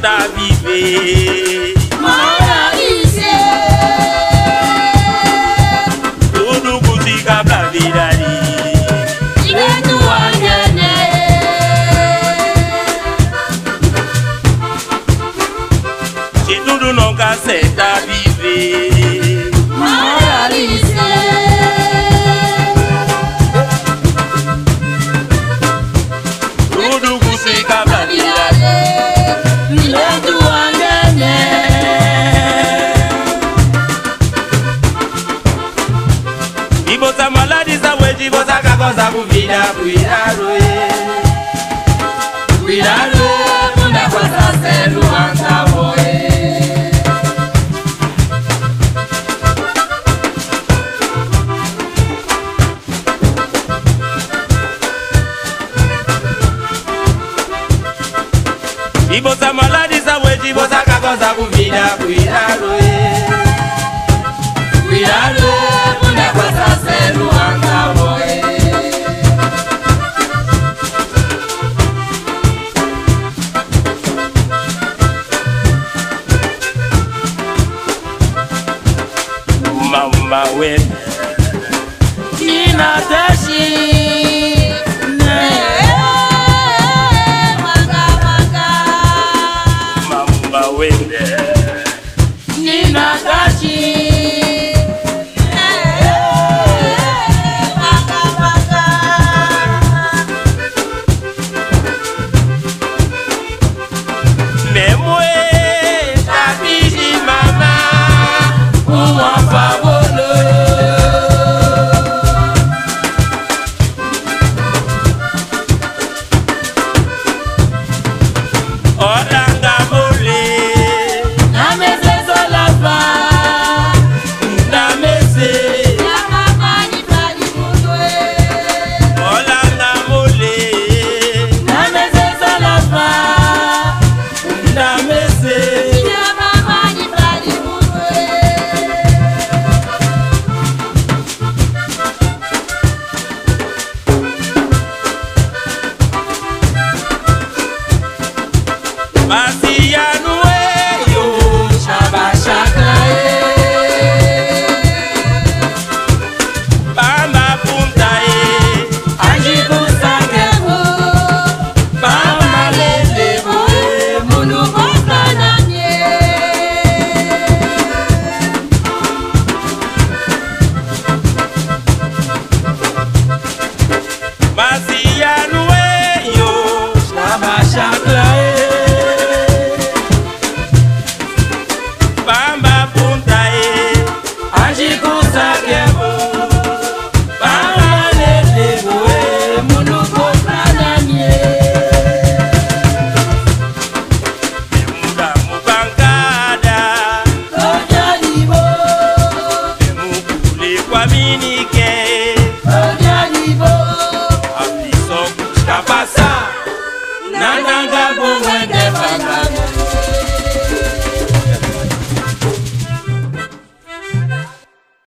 tá a ndinoza kuvhida bwiraroe bwiraro mundakosa seruhanzavoe ibosa mwaladisa wetibosa kakoza kuvhida bwiraroe